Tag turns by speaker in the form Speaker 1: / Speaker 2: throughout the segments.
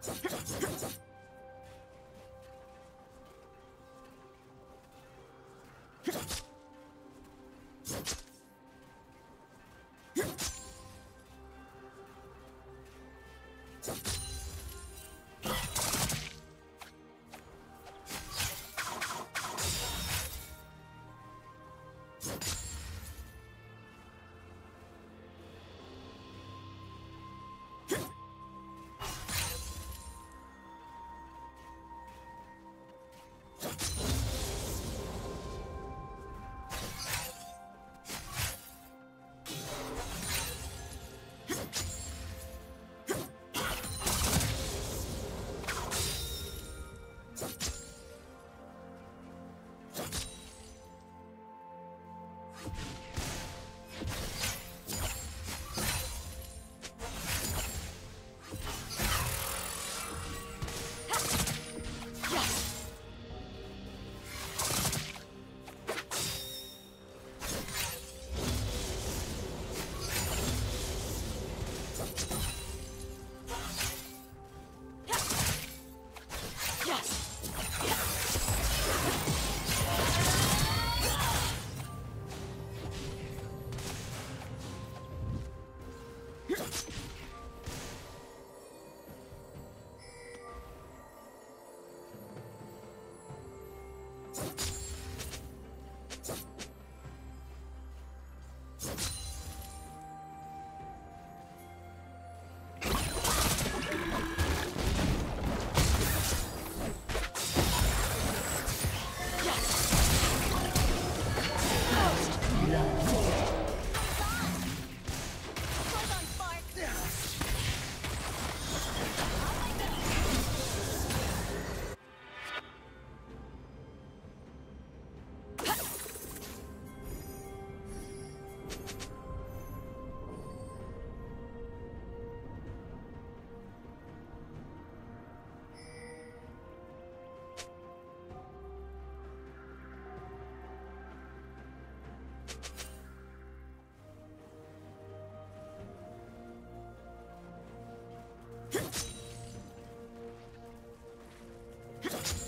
Speaker 1: ハハハハ! you Huh?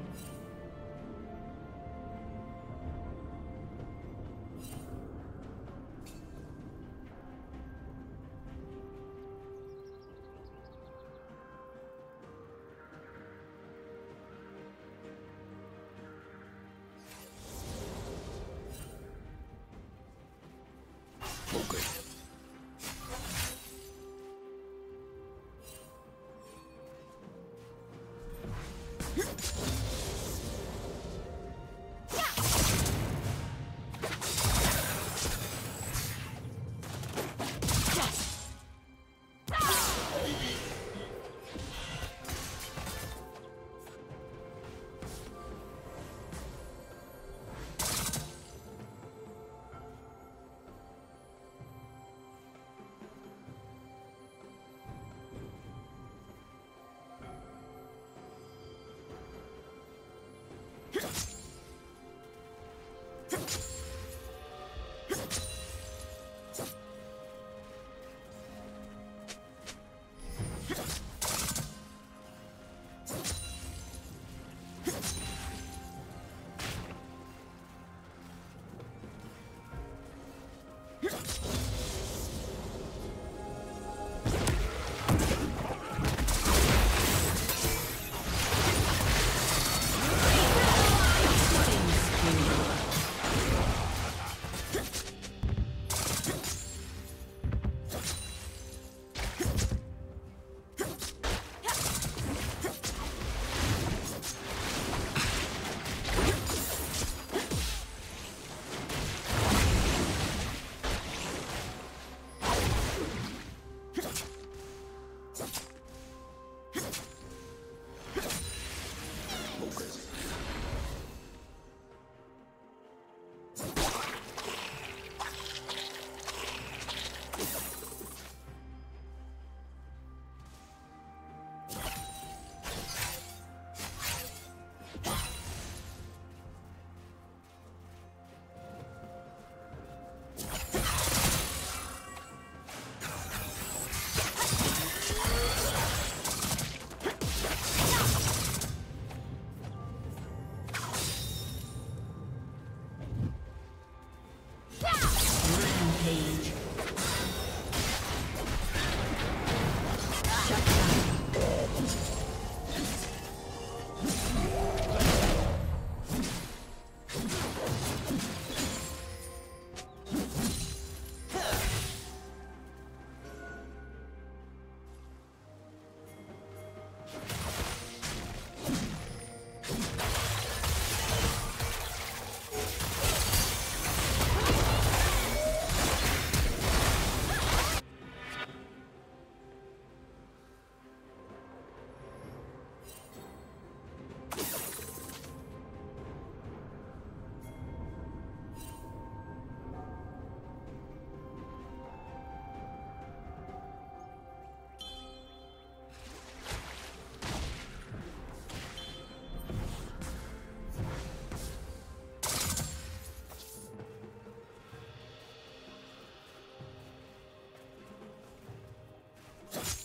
Speaker 1: Yeah. you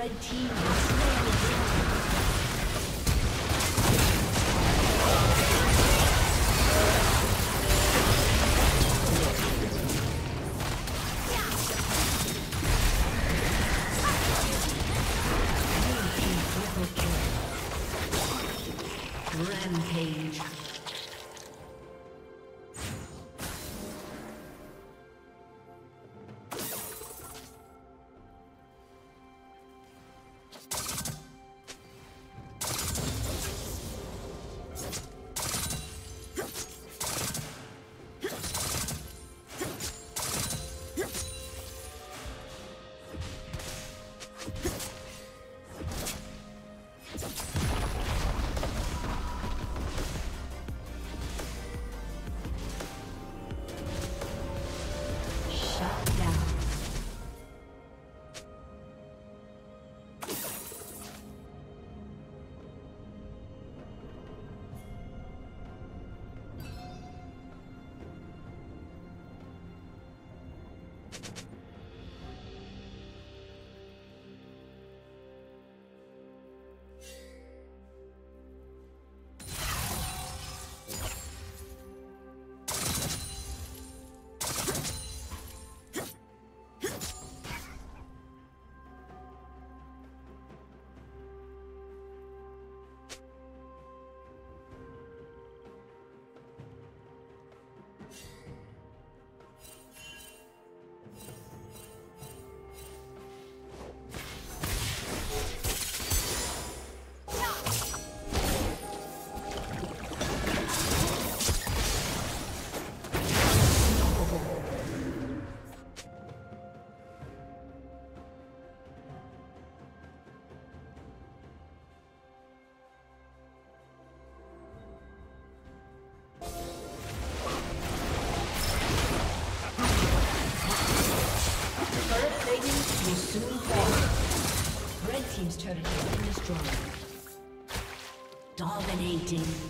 Speaker 1: Red team Dominating.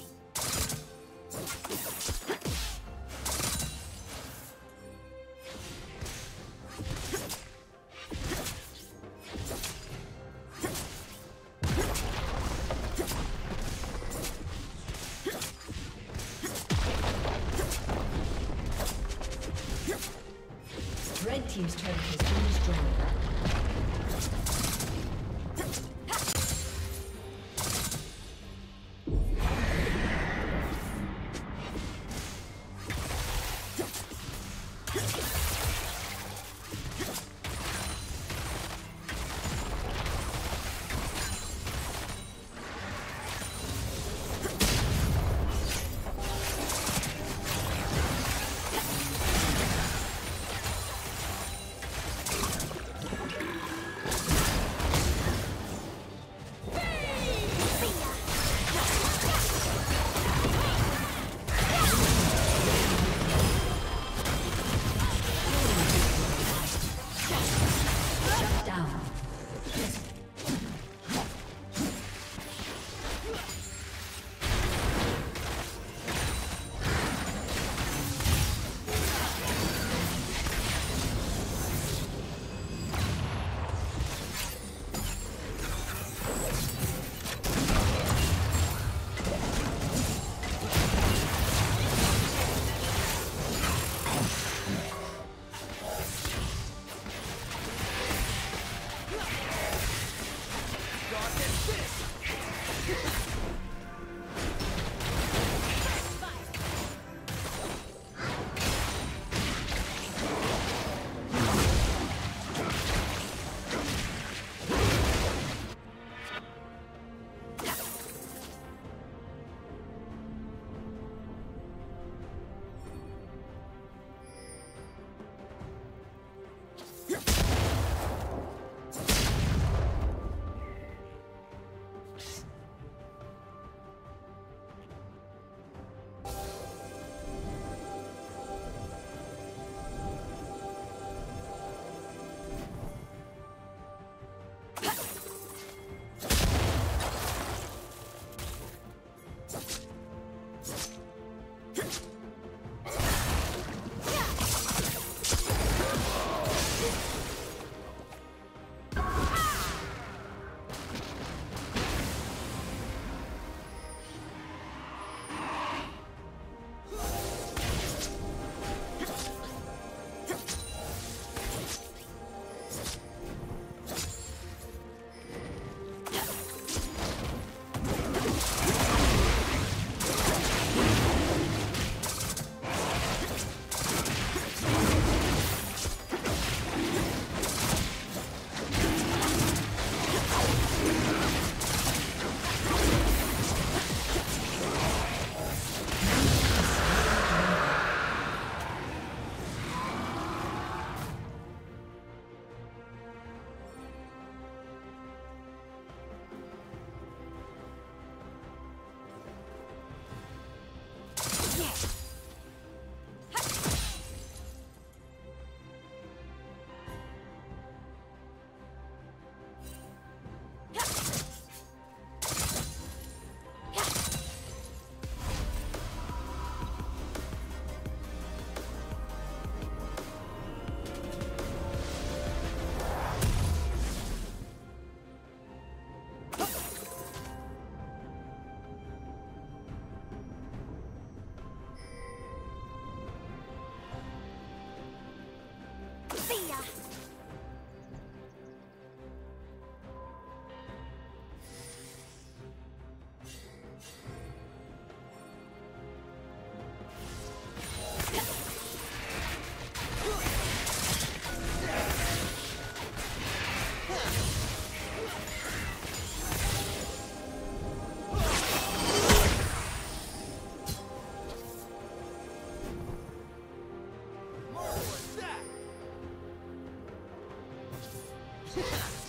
Speaker 2: Yeah.